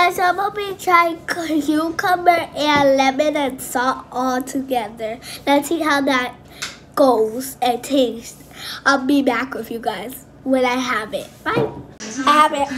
guys, I'm gonna be trying cucumber and lemon and salt all together. Let's see how that goes and tastes. I'll be back with you guys when I have it. Bye. I have it.